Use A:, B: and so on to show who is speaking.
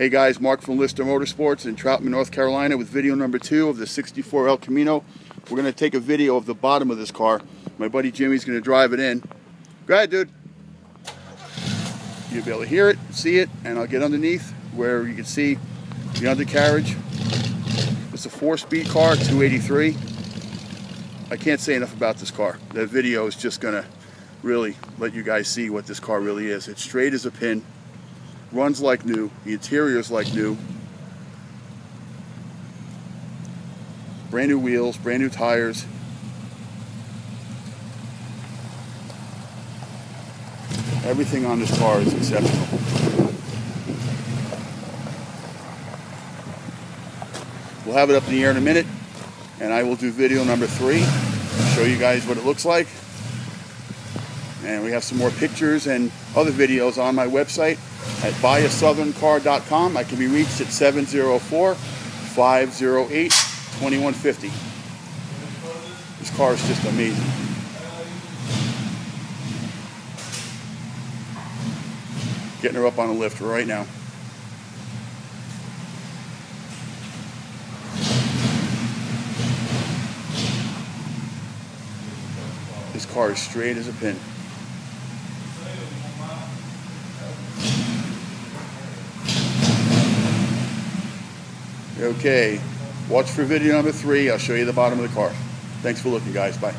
A: Hey guys, Mark from Lister Motorsports in Troutman, North Carolina with video number two of the 64 El Camino. We're going to take a video of the bottom of this car. My buddy Jimmy's going to drive it in. Go ahead, dude. You'll be able to hear it, see it, and I'll get underneath where you can see the undercarriage. It's a four-speed car, 283. I can't say enough about this car. That video is just going to really let you guys see what this car really is. It's straight as a pin runs like new, the interior is like new. Brand new wheels, brand new tires. Everything on this car is exceptional. We'll have it up in the air in a minute, and I will do video number three, show you guys what it looks like. And we have some more pictures and other videos on my website at buyasoutherncar.com. I can be reached at 704 508 2150. This car is just amazing. Getting her up on a lift right now. This car is straight as a pin. Okay, watch for video number three. I'll show you the bottom of the car. Thanks for looking, guys. Bye.